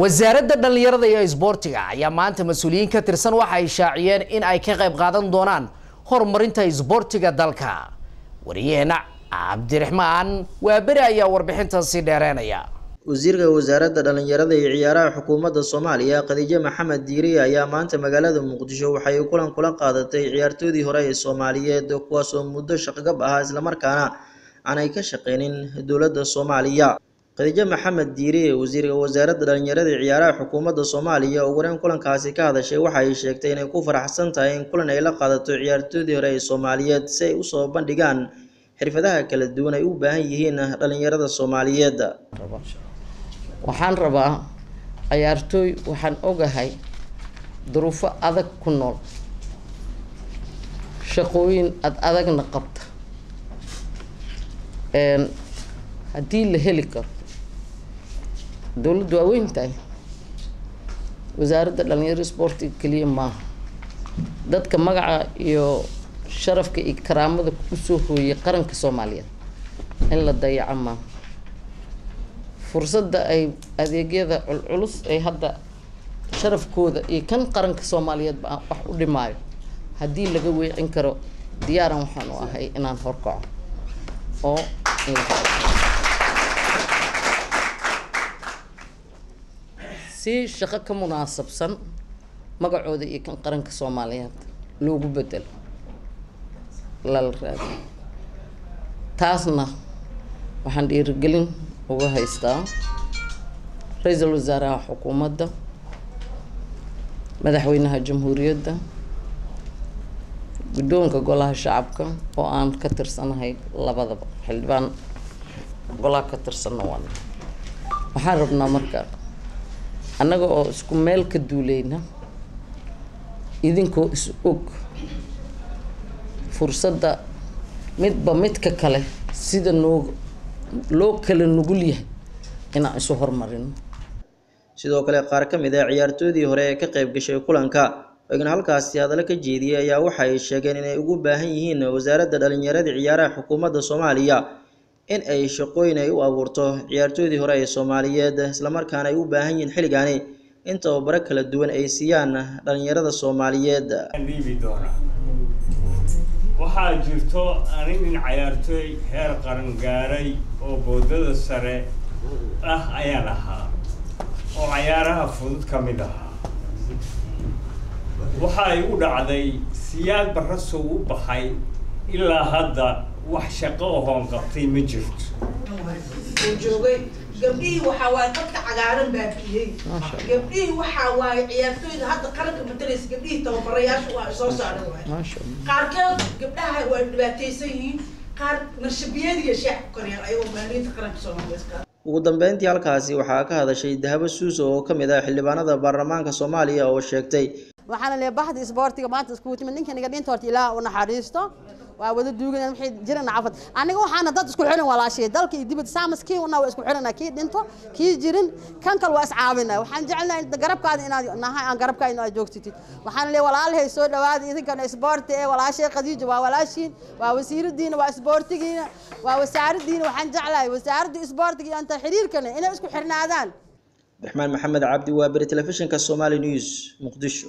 wasaaradda dhallinyarada iyo isboortiga ayaa maanta mas'uuliyiin ka tirsan waxa ay shaaciyeen in ay ka qayb qaadan doonaan horumarinta isboortiga dalka. Wariyaheena cabdiraxmaan waaberi ayaa warbixintaasi dheereenaya wasiirka wasaaradda dhallinyarada iyo ciyaaraha xukuumadda soomaaliya khadiijo maxamed diiri ayaa maanta magaalada muqdisho waxay kulan kula qaadatay ciyaartoodii hore ee soomaaliyeed kuwaas oo muddo shaqgab ahaa islamarkaana aanay ka shaqeynin dowladda soomaaliya. Khadiijo maxamed diiri wasiirka wasaaradda dhallinyarada iyo ciyaaraha xukuumadda soomaaliya oo wareyn kulankaasi ka hadashay waxa ay sheegtay inay ku faraxsan tahay in kulan ay la qaadato ciyaartoodii hore ee soomaaliyeed si ay u soo bandhigaan xirfadaha kala duwan ay u baahan yihiin dhallinyarada soomaaliyeed waxaan rabaa ciyaartooy waxaan ogahay duruufo adag ku nool. Shaqooyin ad adagna qabta. Haddii la heli karo dowladdu waa weyn tahay. Wasaaradda dhalinyaro sportiga keliya maaha. Dadka magaca iyo sharafka iyo karaamada ku soo hooyay qaranka soomaaliyeed in la dayaco maaha fursadda ay adeegyada culculus ay hadda sharafkooda iyo kan qaranka soomaaliyeedba aan wax u dhimaayo. Haddii laga weecin karo diyaaran waxaan u ahay inaan horkaco oo si shaqo ka munaasabsan magacooda iyo kan qaranka soomaaliyeed loogu bedelo lala raadiyo taasna waxaan dhiirigelin uga haystaa. Ra'iisul wasaaraha xukuumadda madaxweynaha jamhuuriyadda guddoonka golaha shacabka oo aan ka tirsanahay labadaba. Xildhibaan golaha ka tirsanna waan. Waxaan rabnaa marka annaga oo isku meel ka duuleyna idinkoo is og fursadda midba midka kale sida noo loo kala nugul yahay inaan isu hormarino. Sidoo kale qaar ka mid ah ciyaartoodii hore ee ka qayb gashay kulanka igna halkaasi hadallo ka jeediyey ayaa waxa ay sheegeen inay ugu baahan yihiin wasaaradda dhallinyarada ciyaaraha xukuumadda soomaaliya in ay shaqooyin ay u abuurto. Ciyaartoodii hore ee soomaaliyeed islamarkaana ay u baahan yihiin xilligaani in tababaro kala duwan ay siiyaan dhallinyarada soomaaliyeed waxaa jirto ani nin cayaartooy heer qaran gaaray oo boodada sare ah ayaan ahaa oo cayaaraha fudud ka mid ahaa. Waxaa igu dhacday siyaad barasow u baxay ilaa hadda wax shaqo ohoon qabtay ma jirto gabdhihii waxaa waaye dadka cagaaran baabiyey gabdhihii waxaa waaye ciyaartooyda hadda qaranka matalaysa gabdhihii tababarayaasha waa soo saaran waaye. Qaarkeed gabdhaha waa dhibaataysan yihiin qaar marshabiyadiya sheex ku kariyaan ayagoo maaliyiinta qaranka soomaaliyeed ugu dambeyntii halkaasi waxaa ka hadashay dahabo suuso oo ka mid ah xildhibaanada baarlamaanka soomaaliya oo sheegtay. Waxaana leeyahay bahda isboortiga maanta iskugu timid ninka niga dhinta horta ilaah u naxariisto waa wada duugan wixii jiran cafad. Aniga waxaana dad isku xiran walaashay dalka iyo dibadda saamas kii una waa isku xirana kii dhinto kii jirin kan kale waa iscaabina waxaan jecelnahay garabkaada inaad nahay aan garabkaada inaad joogtitid waxaana leeyahay walaalhay soo dhawaada idinkana isboorti ee walaashay khadiija waa walaashiin waa wasiiradiina waa isboortigiina waa wasaaradiina. Waxaan jeclahay wasaaradda isboortiga iyo anta xiriirkana inay isku xirnaadaan. Abdiraxmaan maxamed cabdi waa beri telefishinka somali news muqdisho